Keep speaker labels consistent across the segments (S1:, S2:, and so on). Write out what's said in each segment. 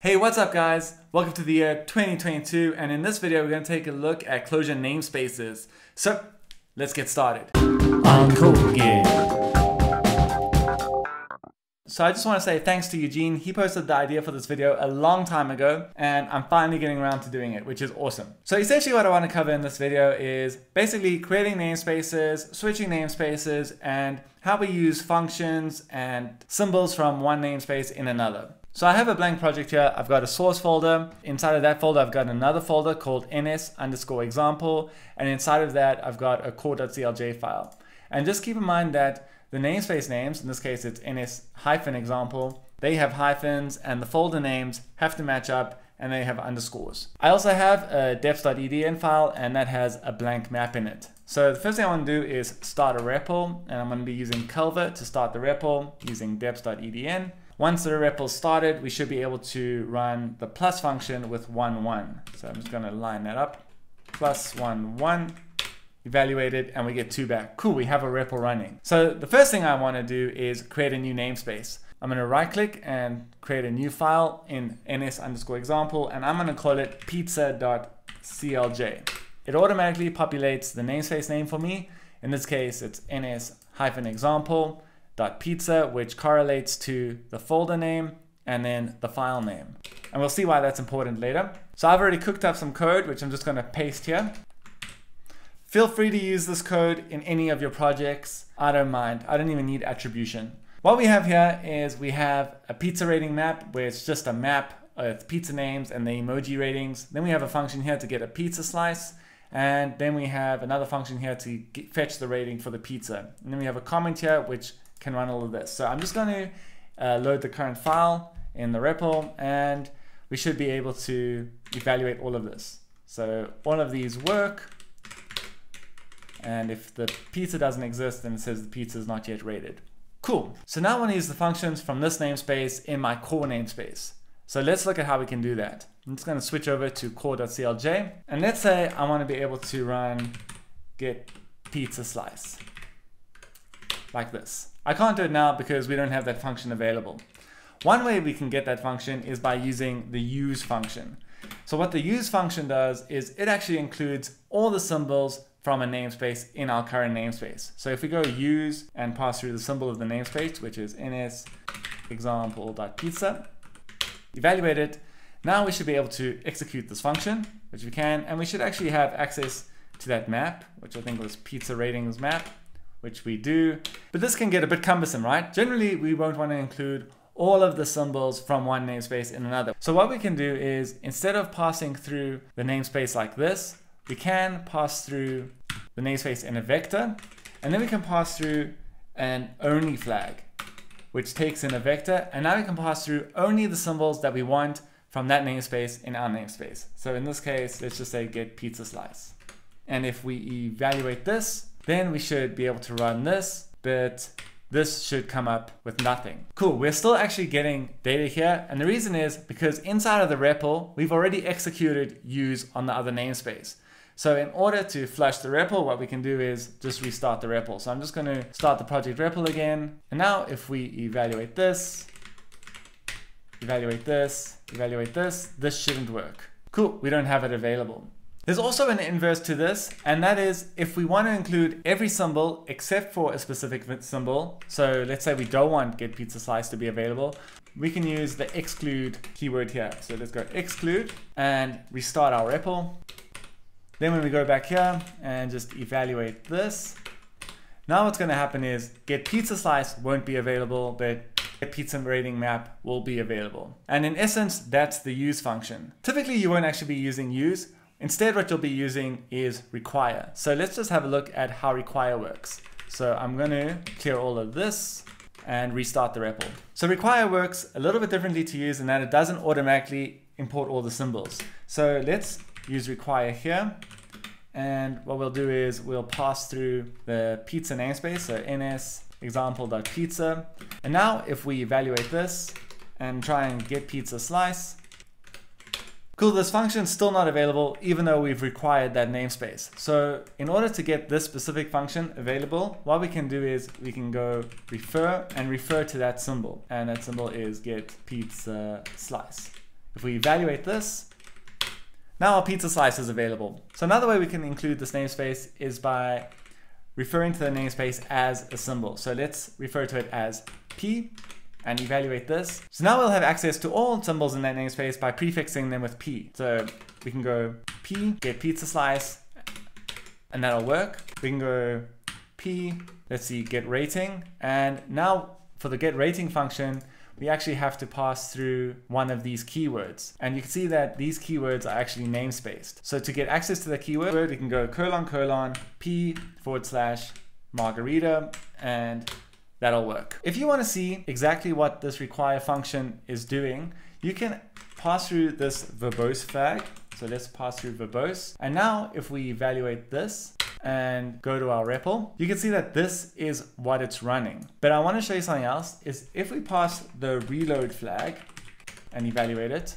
S1: Hey, what's up guys? Welcome to the year 2022 and in this video we're going to take a look at Clojure namespaces. So, let's get started. So I just want to say thanks to Eugene. He posted the idea for this video a long time ago and I'm finally getting around to doing it, which is awesome. So essentially what I want to cover in this video is basically creating namespaces, switching namespaces, and how we use functions and symbols from one namespace in another. So I have a blank project here. I've got a source folder. Inside of that folder, I've got another folder called ns underscore example. And inside of that, I've got a core.clj file. And just keep in mind that the namespace names, in this case, it's ns hyphen example, they have hyphens and the folder names have to match up and they have underscores. I also have a deps.edn file and that has a blank map in it. So the first thing I want to do is start a REPL and I'm going to be using Calva to start the REPL using deps.edn. Once the REPL started, we should be able to run the plus function with 1, 1. So I'm just going to line that up. Plus 1, 1 evaluate it, and we get 2 back. Cool, we have a REPL running. So the first thing I want to do is create a new namespace. I'm going to right click and create a new file in ns underscore example, and I'm going to call it pizza.clj. It automatically populates the namespace name for me. In this case, it's ns hyphen example .pizza, which correlates to the folder name and then the file name. And we'll see why that's important later. So I've already cooked up some code, which I'm just gonna paste here. Feel free to use this code in any of your projects. I don't mind, I don't even need attribution. What we have here is we have a pizza rating map where it's just a map with pizza names and the emoji ratings. Then we have a function here to get a pizza slice. And then we have another function here to get, fetch the rating for the pizza. And then we have a comment here which can run all of this. So I'm just going to uh, load the current file in the REPL and we should be able to evaluate all of this. So all of these work. And if the pizza doesn't exist, then it says the pizza is not yet rated. Cool. So now I want to use the functions from this namespace in my core namespace. So let's look at how we can do that. I'm just going to switch over to core.clj. And let's say I want to be able to run get pizza slice like this. I can't do it now because we don't have that function available. One way we can get that function is by using the use function. So what the use function does is it actually includes all the symbols from a namespace in our current namespace. So if we go use and pass through the symbol of the namespace, which is ns example.pizza, evaluate it, now we should be able to execute this function, which we can, and we should actually have access to that map, which I think was pizza ratings map which we do. But this can get a bit cumbersome, right? Generally, we won't want to include all of the symbols from one namespace in another. So what we can do is instead of passing through the namespace like this, we can pass through the namespace in a vector, and then we can pass through an only flag, which takes in a vector, and now we can pass through only the symbols that we want from that namespace in our namespace. So in this case, let's just say get pizza slice. And if we evaluate this, then we should be able to run this, but this should come up with nothing. Cool, we're still actually getting data here. And the reason is because inside of the REPL, we've already executed use on the other namespace. So in order to flush the REPL, what we can do is just restart the REPL. So I'm just gonna start the project REPL again. And now if we evaluate this, evaluate this, evaluate this, this shouldn't work. Cool, we don't have it available. There's also an inverse to this, and that is if we want to include every symbol except for a specific symbol, so let's say we don't want get pizza slice to be available, we can use the exclude keyword here. So let's go exclude and restart our REPL. Then when we go back here and just evaluate this, now what's going to happen is get pizza slice won't be available, but get pizza rating map will be available. And in essence, that's the use function. Typically, you won't actually be using use, Instead, what you'll be using is require. So let's just have a look at how require works. So I'm going to clear all of this and restart the REPL. So require works a little bit differently to use in that it doesn't automatically import all the symbols. So let's use require here. And what we'll do is we'll pass through the pizza namespace, so ns example.pizza. And now if we evaluate this and try and get pizza slice, Cool, this function is still not available even though we've required that namespace. So in order to get this specific function available, what we can do is we can go refer and refer to that symbol. And that symbol is get pizza slice. if we evaluate this, now our pizza slice is available. So another way we can include this namespace is by referring to the namespace as a symbol. So let's refer to it as p and evaluate this. So now we'll have access to all symbols in that namespace by prefixing them with p. So we can go p, get pizza slice, and that'll work. We can go p, let's see, get rating. And now for the get rating function, we actually have to pass through one of these keywords. And you can see that these keywords are actually namespaced. So to get access to the keyword, we can go colon colon p forward slash margarita and that'll work. If you want to see exactly what this require function is doing, you can pass through this verbose flag. So let's pass through verbose. And now if we evaluate this, and go to our REPL, you can see that this is what it's running. But I want to show you something else is if we pass the reload flag and evaluate it,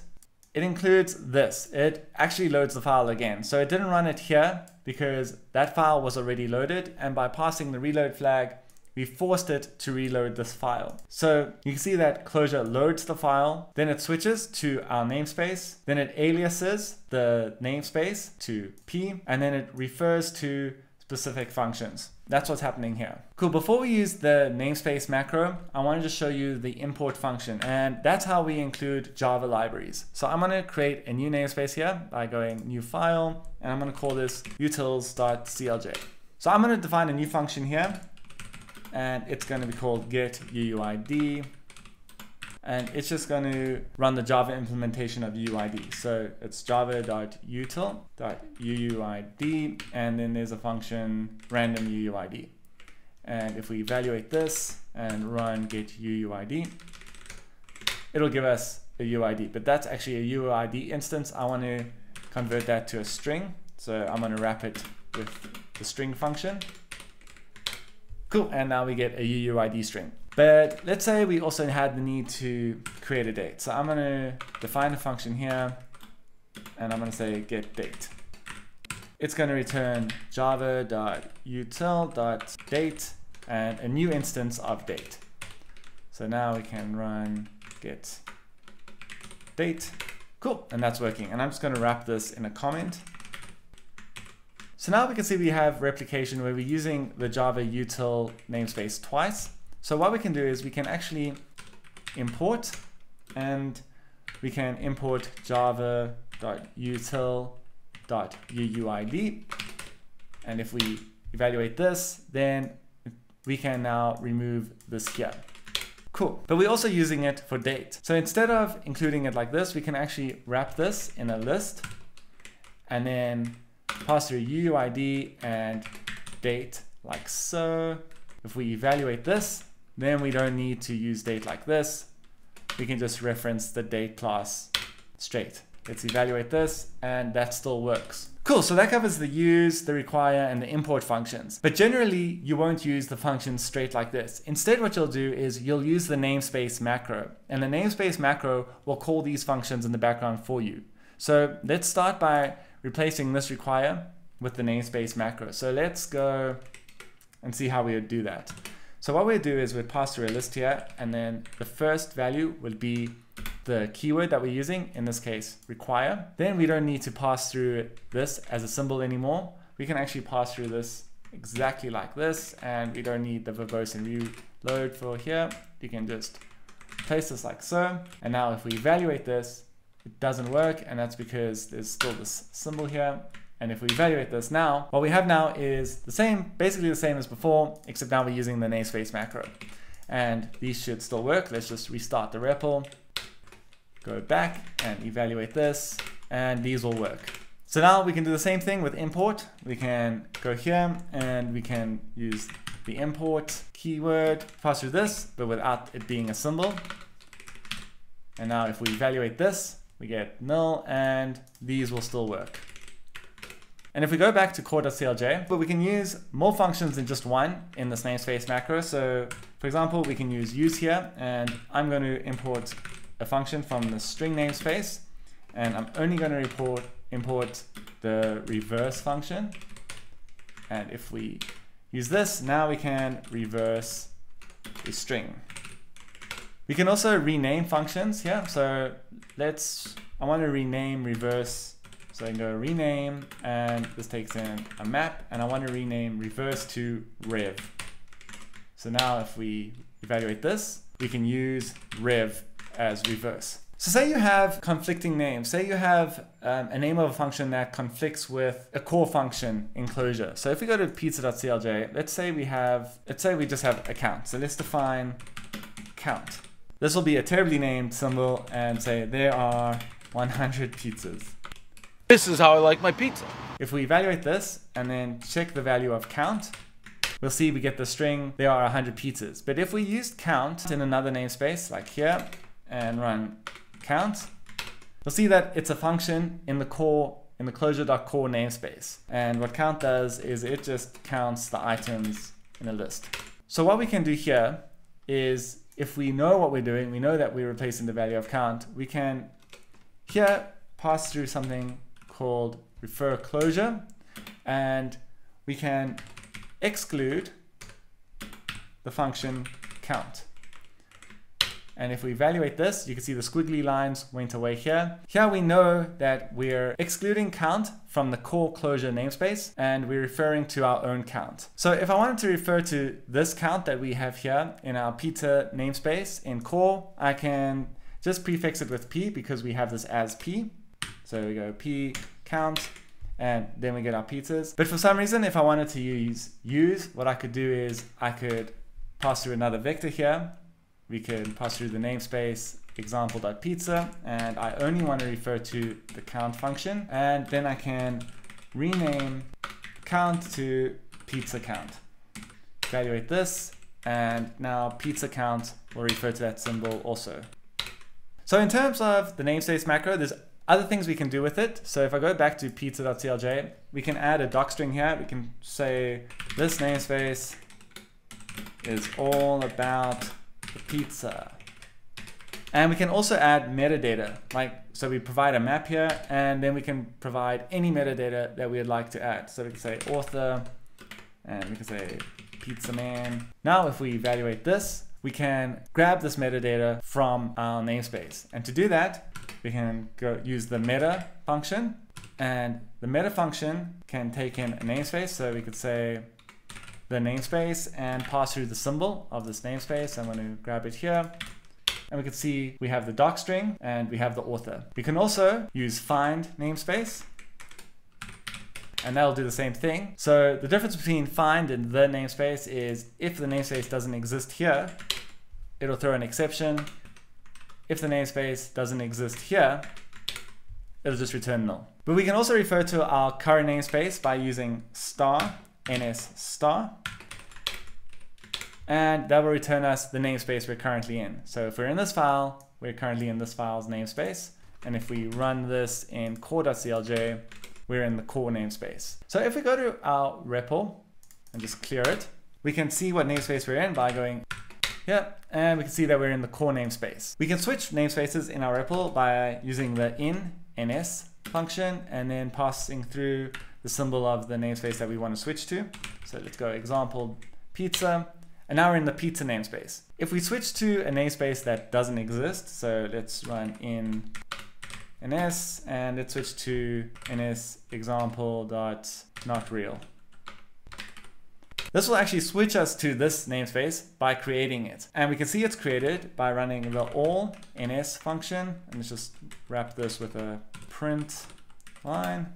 S1: it includes this. It actually loads the file again. So it didn't run it here because that file was already loaded. And by passing the reload flag, we forced it to reload this file. So you can see that Clojure loads the file, then it switches to our namespace, then it aliases the namespace to p, and then it refers to specific functions. That's what's happening here. Cool, before we use the namespace macro, I wanted to show you the import function, and that's how we include Java libraries. So I'm gonna create a new namespace here by going new file, and I'm gonna call this utils.clj. So I'm gonna define a new function here and it's going to be called get UUID and it's just going to run the Java implementation of UUID. So it's java.util.uuid and then there's a function random UUID. And if we evaluate this and run get UUID, it'll give us a UID, but that's actually a UID instance. I want to convert that to a string. So I'm going to wrap it with the string function. Cool, and now we get a UUID string. But let's say we also had the need to create a date. So I'm gonna define a function here, and I'm gonna say get date. It's gonna return java.util.date and a new instance of date. So now we can run get date. Cool, and that's working. And I'm just gonna wrap this in a comment. So now we can see we have replication where we're using the Java util namespace twice. So what we can do is we can actually import and we can import java.util.uuid. And if we evaluate this, then we can now remove this here. Cool. But we're also using it for date. So instead of including it like this, we can actually wrap this in a list and then pass through UUID and date like so. If we evaluate this, then we don't need to use date like this. We can just reference the date class straight. Let's evaluate this and that still works. Cool, so that covers the use, the require, and the import functions. But generally, you won't use the functions straight like this. Instead, what you'll do is you'll use the namespace macro. And the namespace macro will call these functions in the background for you. So let's start by replacing this require with the namespace macro. So let's go and see how we would do that. So what we'd do is we'd pass through a list here, and then the first value would be the keyword that we're using, in this case, require. Then we don't need to pass through this as a symbol anymore. We can actually pass through this exactly like this, and we don't need the verbose and reload for here. You can just place this like so. And now if we evaluate this, it doesn't work and that's because there's still this symbol here. And if we evaluate this now, what we have now is the same, basically the same as before, except now we're using the namespace macro. And these should still work. Let's just restart the REPL, go back and evaluate this, and these will work. So now we can do the same thing with import. We can go here and we can use the import keyword, pass through this, but without it being a symbol. And now if we evaluate this, we get nil, and these will still work. And if we go back to core.clj, but we can use more functions than just one in this namespace macro. So for example, we can use use here, and I'm going to import a function from the string namespace, and I'm only going to report, import the reverse function. And if we use this, now we can reverse the string. We can also rename functions here. So let's I want to rename reverse. So I can go rename, and this takes in a map, and I want to rename reverse to rev. So now if we evaluate this, we can use rev as reverse. So say you have conflicting names. Say you have um, a name of a function that conflicts with a core function in. So if we go to pizza.clj, let's say we have, let's say we just have a count. So let's define count. This will be a terribly named symbol and say there are 100 pizzas.
S2: This is how I like my pizza.
S1: If we evaluate this and then check the value of count, we'll see we get the string there are 100 pizzas. But if we used count in another namespace like here and run count, you'll see that it's a function in the core in the clojure.core namespace. And what count does is it just counts the items in a list. So what we can do here is if we know what we're doing, we know that we're replacing the value of count, we can here pass through something called refer Clojure and we can exclude the function count. And if we evaluate this, you can see the squiggly lines went away here. Here we know that we're excluding count from the core Clojure namespace and we're referring to our own count. So if I wanted to refer to this count that we have here in our pizza namespace in core, I can just prefix it with p because we have this as p. So we go p count and then we get our pizzas. But for some reason, if I wanted to use use, what I could do is I could pass through another vector here we can pass through the namespace example.pizza and I only want to refer to the count function and then I can rename count to pizza count. Evaluate this and now pizza count will refer to that symbol also. So in terms of the namespace macro, there's other things we can do with it. So if I go back to pizza.clj, we can add a doc string here. We can say this namespace is all about the pizza. And we can also add metadata, like, so we provide a map here, and then we can provide any metadata that we'd like to add. So we can say author, and we can say pizza man. Now, if we evaluate this, we can grab this metadata from our namespace. And to do that, we can go use the meta function, and the meta function can take in a namespace. So we could say the namespace and pass through the symbol of this namespace. I'm going to grab it here. And we can see we have the doc string and we have the author. We can also use find namespace and that'll do the same thing. So the difference between find and the namespace is if the namespace doesn't exist here, it'll throw an exception. If the namespace doesn't exist here, it'll just return null. But we can also refer to our current namespace by using star ns star. And that will return us the namespace we're currently in. So if we're in this file, we're currently in this file's namespace. And if we run this in core.clj, we're in the core namespace. So if we go to our REPL and just clear it, we can see what namespace we're in by going here, and we can see that we're in the core namespace. We can switch namespaces in our REPL by using the in ns function and then passing through the symbol of the namespace that we want to switch to. So let's go example pizza. And now we're in the pizza namespace. If we switch to a namespace that doesn't exist, so let's run in ns and let's switch to ns example dot not real. This will actually switch us to this namespace by creating it. And we can see it's created by running the all ns function. And let's just wrap this with a print line.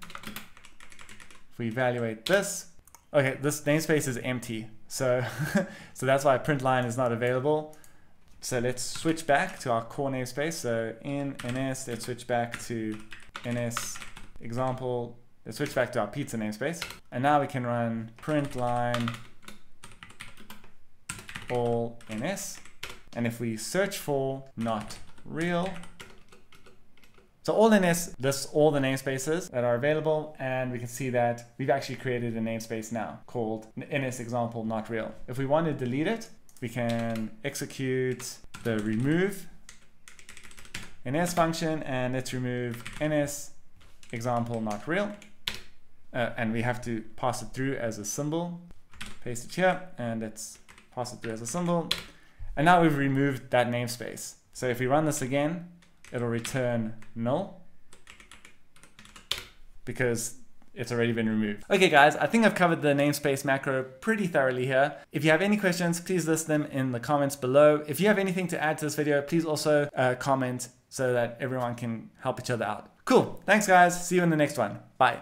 S1: If we evaluate this, okay, this namespace is empty. So, so that's why print line is not available. So let's switch back to our core namespace. So in ns, let's switch back to ns example. Let's switch back to our pizza namespace. And now we can run print line all ns. And if we search for not real, so all in this lists all the namespaces that are available and we can see that we've actually created a namespace now called ns example not real. If we want to delete it, we can execute the remove ns function and let's remove ns example not real. Uh, and we have to pass it through as a symbol. Paste it here and let's pass it through as a symbol. And now we've removed that namespace. So if we run this again, it'll return null because it's already been removed. Okay guys, I think I've covered the namespace macro pretty thoroughly here. If you have any questions, please list them in the comments below. If you have anything to add to this video, please also uh, comment so that everyone can help each other out. Cool, thanks guys, see you in the next one, bye.